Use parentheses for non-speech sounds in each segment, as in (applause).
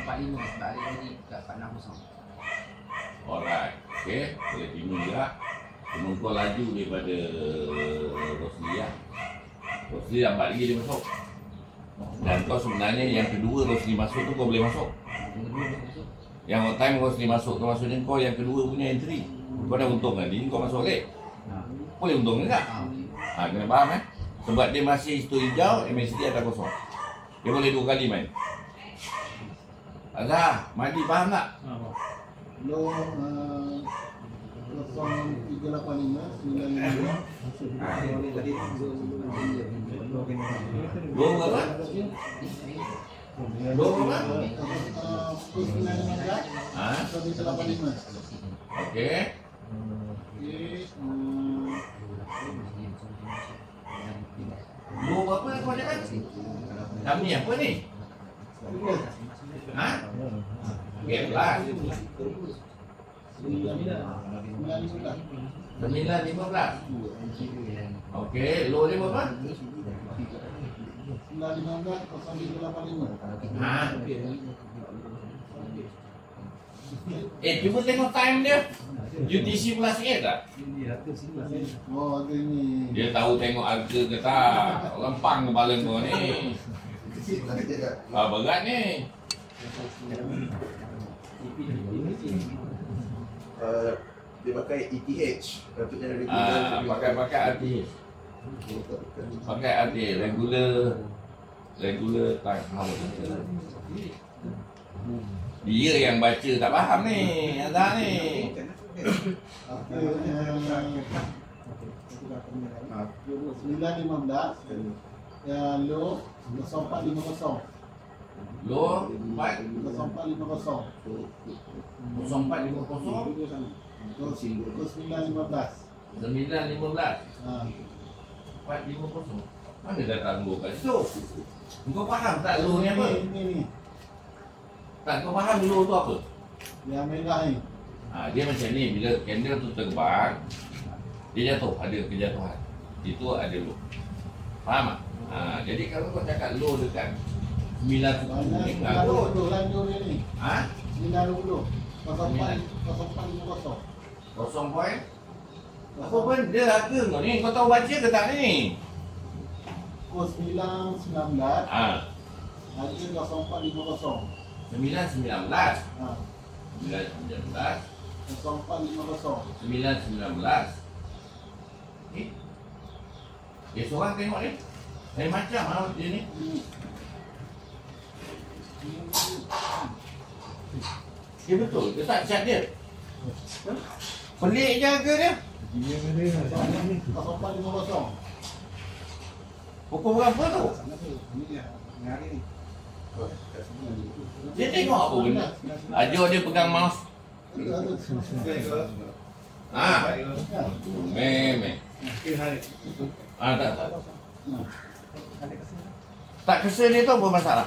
445 sebab hari tadi kat 460. Alright. Okay. Boleh timun juga. Timun kau laju daripada Rosli lah. Rosli lambat lagi dia masuk. Dan kau sebenarnya yang kedua Rosli masuk tu kau boleh masuk. Yang kedua masuk. Yang time Rosli masuk tu maksudnya kau yang kedua punya entry. Kau dah untung kan? Ini kau masuk balik. Ha. Boleh untung juga. Ha, okey. Ha, kena faham eh? Sebab dia masih situ hijau, MSD ada kosong. Dia boleh dua kali main. Azhar, Madi faham tak? Lo uh, 0385 Dua berapa? Dua berapa? Ha? 0385 Okey. Okey, hmm, Dua berapa kau cakap? Kami apa ni? Ha? Sembilan lima belas. Okey, lo dia berapa? 915 Ha? Eh, cuba tengok time dia. UTC plus 8 tak? Oh, ada ni. Dia tahu tengok harga ke tak? Lempang kepala kau ni. Ah, berat ni. Uh, dia pakai ETH Maksudnya Ah, pakai-pakai RTH. Pakai RTH. Regular. Regular time. How Dia yang baca tak faham ni. Azhar ni. Sembilan lima belas, ya lo 0450 Lo 4 0450 0450 Terus terus sembilan lima belas. 915 Ah, 450 Mana datang lo kat situ? Kau faham tak lo ni apa? Ini ni, Tak kau faham lo tu apa? yang merah ni. Ha, dia macam ni bila candle tu terbang dia jatuh ada kejatuhan. Itu ada low. Faham tak? Ha, jadi kalau kau cakap low dekat 90 Banyak ni sembilan puluh lanjut dia ni. Ha? Sembilan puluh. Kosong empat kosong lima kosong. Point. Apa benda harga kau ni? Kau tahu baca ke tak ni? Kos sembilan sembilan belas. Ha, Harga kosong empat lima kosong. 919. Ha, 919. kosong empat lima kosong. 919. Eh? Dia seorang tengok ni. Lain macam lah dia ni. Ini. Dia betul ke tak cat dia? Pelik je harga dia. Kosong empat lima kosong. Pukul berapa tu? Dia tengok apa benda? Ajo dia pegang mouse. Ha, memang. Ah, tak, tak. Tak kesel dia tu apa masalah?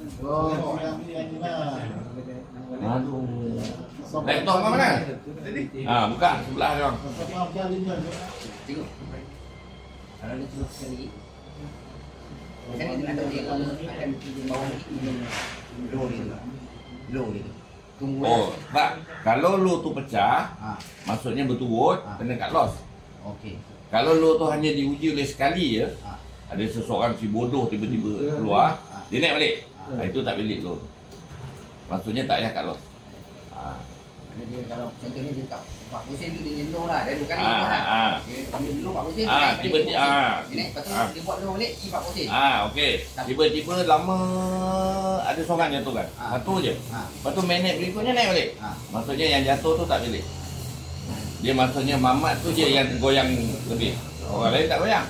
Oh. Aduh. Laptop kau mana? Ha, buka sebelah dia. orang. Tengok. Kalau dia terus sekali. Macam ni nak tahu dia kalau akan bawah ni. Low ni. Low ni. Tunggu. Oh, tak. Kalau lo tu pecah, Ha. maksudnya berturut, Ah. kena cut loss. Okey. Kalau lo tu hanya diuji oleh sekali je, Ah. ada seseorang si bodoh tiba-tiba keluar, Ah. dia naik balik. Ha, itu tak belit lo. Maksudnya tak payah cut loss. Ha. Kerana dia kalau contohnya dia tak 4 sen tu dia jenuh lah. Dia bukan Ah, ah, lah. ah. Dia ambil dulu 40 sen. Ah, 40 sen. ah. Dia naik. Lepas tu Ah. dia buat dulu balik 40 sen. Ah, okey. Tiba-tiba lama ada seorang jatuh kan. Ah. Satu je. Ah. Lepas tu minit berikutnya naik balik. Ah. Maksudnya yang jatuh tu tak belit. Dia maksudnya mamat tu je yang goyang lebih. Orang lain tak goyang.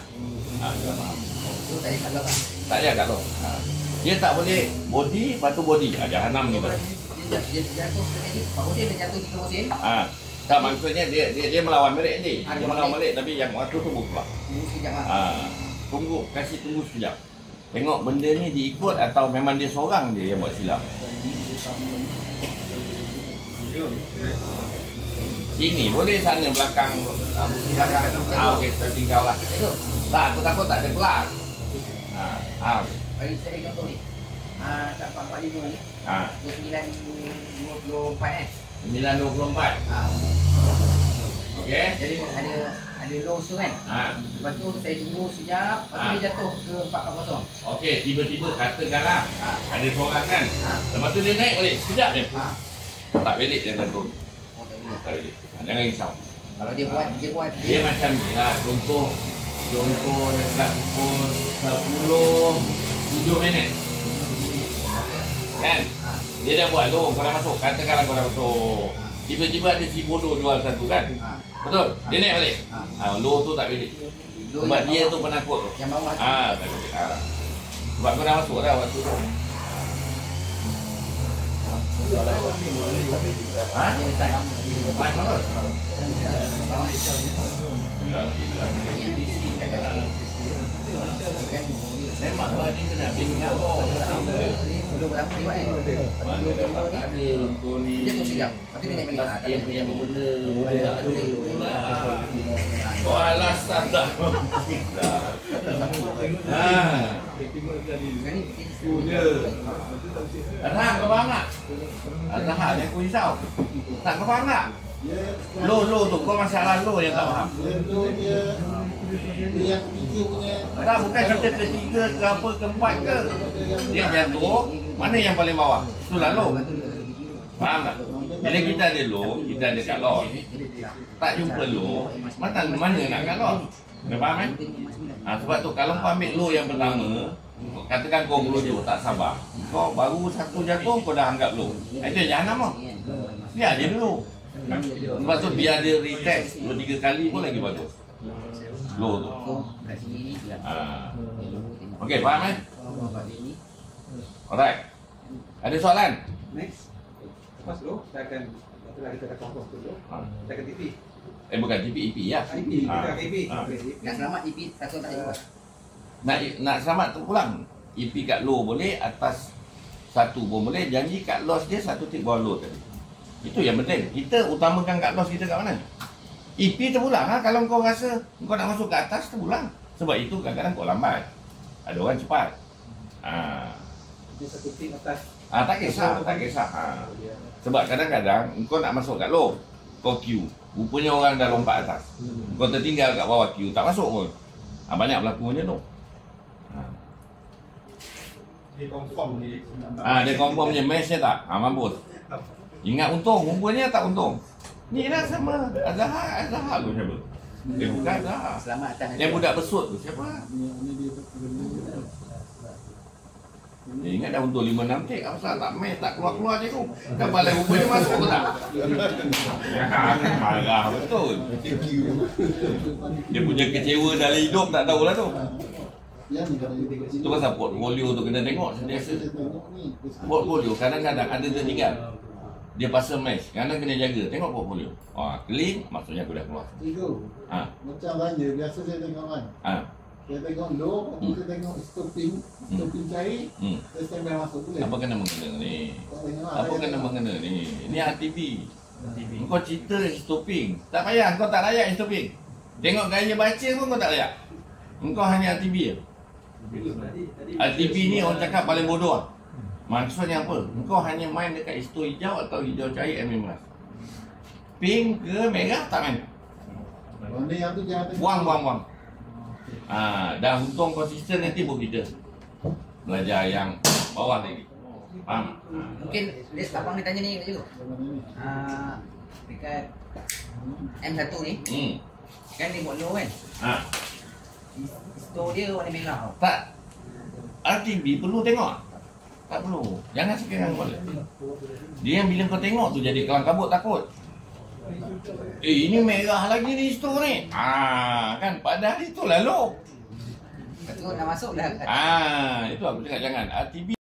Ha, tak faham. Tu tadi kalau kan. Tak payah kat lo. Ha. Dia tak boleh body, lepas tu body. Ha, jahanam Dia gitu. dia Dia dia jatuh ke dia. Ah. Tak maksudnya dia dia dia melawan balik ni. Ah, Dia dia melawan balik. tapi yang waktu tu pula. Tunggu sekejap ah. Ah. Tunggu kasih tunggu sekejap. Tengok benda ni diikut atau memang dia seorang je yang buat silap. Sini boleh sana belakang Ah okey seperti kau lah. Itu. Tak aku takut tak ada kelas. Ah. Ah. Bagi saya contoh ni. Ah, tak empat empat lima ni. Ah. Puluh empat eh. 924. Ah. Okey. Jadi ada ada low tu kan. Ah. Lepas tu saya tunggu sekejap. Lepas tu Ah. dia jatuh ke empat empat kosong. Okey, tiba-tiba katakanlah Ah. ada seorang kan. Ah. Lepas tu dia naik balik sekejap je. Ah. Tak belik dia turun. Oh, tak. Tak belik. Ah, Jangan risau. Kalau dia buat dia buat Dia macam ni lah. Contoh. Contoh dekat pukul 10 7 minit. Kan? Dia dah buat tu. Kau dah masuk. Katakanlah kau dah masuk. Tiba-tiba ada si bodoh jual satu kan? Betul? Dia naik balik. Ah. Ah, low tu tak. Low Sebab dia tu penakut tu. yang bawah tu. Ah, tak belik. Ah. Sebab kau dah masuk dah waktu tu. Ha? Dia letak Baik banget. Kan. Ah, tak. Ah. Kan faham tak? Tak faham tak? Lo lo tu kau masalah lo yang tak faham. yang tiga punya Tak bukan kata ketiga ke apa keempat ke. Dia jatuh, mana yang paling bawah? Itulah lo. Faham tak? Bila kita ada lo, kita ada kat lot. Tak jumpa lo, mana mana nak kat lot? Kau faham kan? Ha, sebab tu kalau kau ambil lo yang pertama, katakan kau melujuk tak sabar. Kau baru satu jatuh kau dah anggap lo. Itu yang jahanam lah. Biar dia dulu. Lepas tu biar dia retest dua tiga kali pun lagi bagus. Lo tu. Ha. Okey, faham eh? Alright. Ada soalan? Next. Lepas tu, saya akan Setelah kita dah confirm dulu. Kita akan TV Eh bukan TP EP ya. IP, kita Ha. akan TV Ha. Nak selamat IP satu tak ada buat. Nak nak selamat tu pulang. EP kat low boleh, atas satu pun boleh. Janji kat loss dia satu tip bawah low tadi. Itu yang penting. Kita utamakan kat loss kita kat mana? EP terpulang ha? Kalau kau rasa kau nak masuk ke atas terpulang. Sebab itu kadang-kadang kau lambat. Ada orang cepat. Ha. Dia satu tim atas Ah, tak kisah, tak kisah. Ha. Sebab kadang-kadang kau nak masuk kat low, kau queue. Rupanya orang dah lompat atas. Kau tertinggal kat bawah queue, tak masuk pun. Ah, banyak berlaku macam tu. Ha. Dia confirm ni Ah, dia confirm punya match dia tak? Ah, mampus. Ingat untung, rupanya tak untung. Ni lah sama. Azhar, Azhar tu siapa? Dia bukan Azhar. Selamat atas. Yang budak besut tu siapa? Dia ingat dah untung 5-6 tik. Apa salah tak match, tak keluar-keluar je tu. Kan balik rupanya masuk ke tak? Marah (laughs) betul. Dia punya kecewa dalam hidup tak tahulah tu. yang ni kalau dia Tu pasal portfolio tu kena tengok sentiasa. Portfolio kadang-kadang ada tertinggal. Dia pasal match. Kadang kena jaga. Tengok portfolio. Oh, clean maksudnya aku dah keluar. Tiga. Ha. Macam banyak biasa saya tengok kan. Ha. Saya tengok low, Hmm. kita tengok stopping, stopping cair, Hmm. saya standby masuk boleh. Apa kena mengena ni? Lah, Apa kena tengok. mengena ni? Ni RTV. Kau cerita stopping. Tak payah kau tak layak stopping. Tengok gaya baca pun kau tak layak. Engkau hanya RTV je. RTV ni orang cakap paling bodoh lah. Maksudnya apa? Engkau hanya main dekat isto hijau atau hijau cair emerald. Pink ke merah tak main. Buang, buang, buang. Ha, dah untung konsisten nanti pun kita belajar yang bawah lagi. Faham? Mungkin dia abang dia tanya ni situ. Ah, dekat M1 ni Hmm. kan dia buat low kan. Ha, Store dia warna merah tau. tak. RTV perlu tengok. Tak perlu. Jangan sekarang boleh. Dia yang bila kau tengok tu jadi kelang kabut takut. Eh ini merah lagi ni store ni. Ah kan padahal itu lalu. Lepas tu nak masuk dah. Ah itu aku cakap jangan. RTV